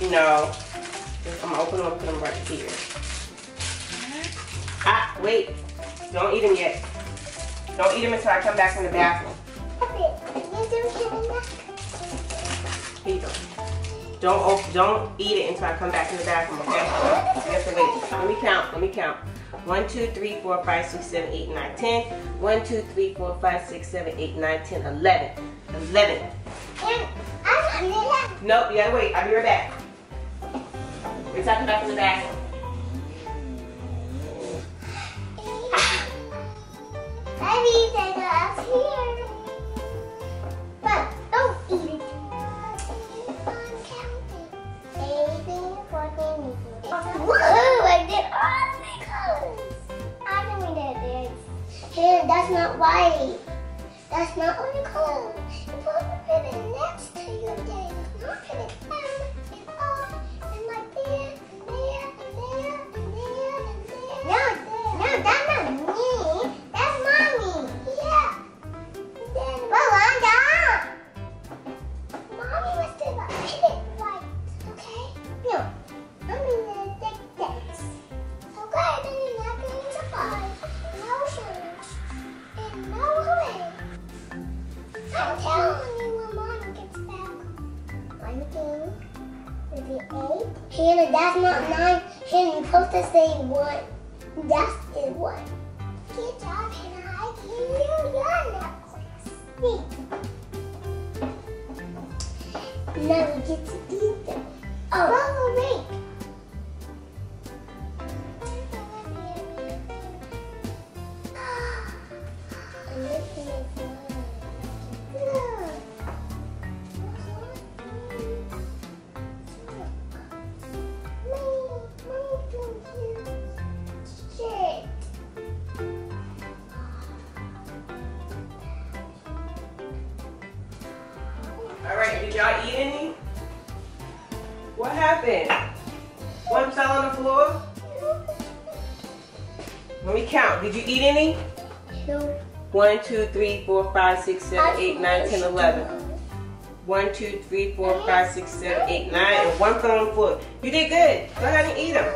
No. I'm gonna open them and put them right here. Ah, wait. Don't eat them yet. Don't eat them until I come back from the bathroom. Here you go. Don't op- don't eat it until I come back from the bathroom, okay? You have to wait. Let me count. Let me count. 1, 2, 3, 4, 5, 6, 7, 8, 9, 10. 1, 2, 3, 4, 5, 6, 7, 8, 9, 10, 11. 11. Nope, you gotta wait. I'll be right back. We're talking back from the bathroom. Everything up here. But don't eat it. I'm counting. 18, 14, 15. Woo! I did all the colors. I didn't mean that there. That's not white. That's not colors. You're supposed to put it next to your day. I'm when mommy gets back. One thing. It eight? Hannah, that's not nine. Hannah, you're supposed to say one. That's is one. Good job, Hannah. I give you your necklace. Now we get to eat them. Oh, Mama, wait. I'm looking did y'all eat any? What happened? One fell on the floor? Let me count. Did you eat any? No. 1, 2, 3, 4, 5, 6, 7, 8, 9, 10, 11. 1, 2, 3, 4, 5, 6, 7, 8, 9, and one fell on the floor. You did good. Go ahead and eat them.